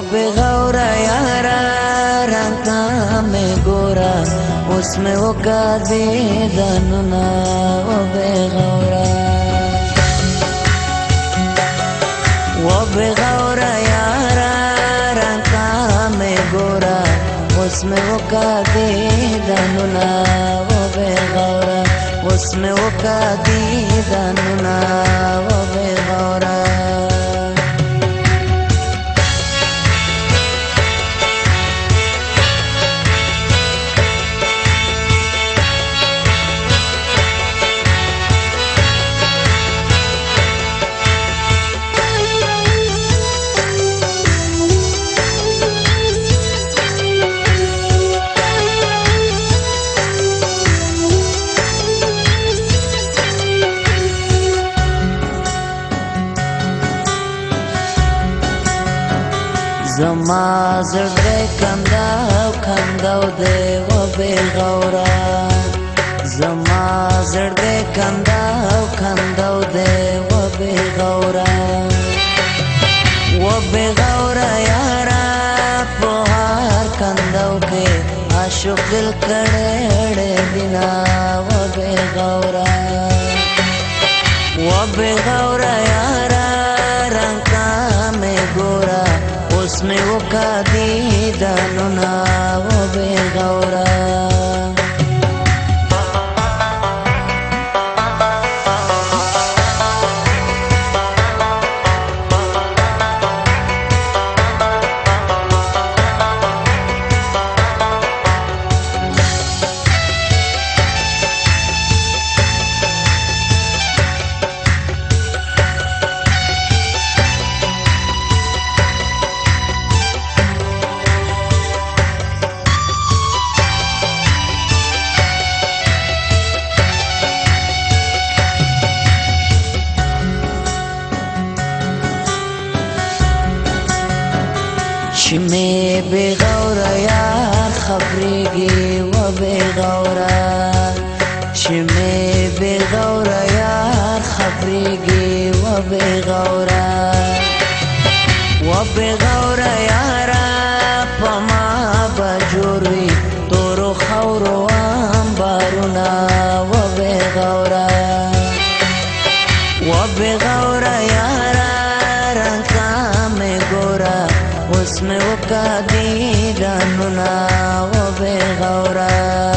بی غورا یارا رنگا می گورا اس میں وہ قادی دننا و بی غورا و بی غورا یارا رنگا می گورا اس میں وہ قادی دننا و بی غورا اس میں وہ قادی دننا زما زړه کنده او کنده او دی و بې غوره زما زړه کنده او کنده او دی و بې غوره و بې غوره یارا په هر کنده او کې عاشق دل کړه بنا و بې غوره و بې غوره شمه بی غوره یار خبریگی و بی غوره شمه بی غوره یار خبریگی و بی غوره و بی غوره یارا پا ما بجوروی تورو خورو انبارونا و بی غوره و بی غوره ne okadi danuna obe gaurai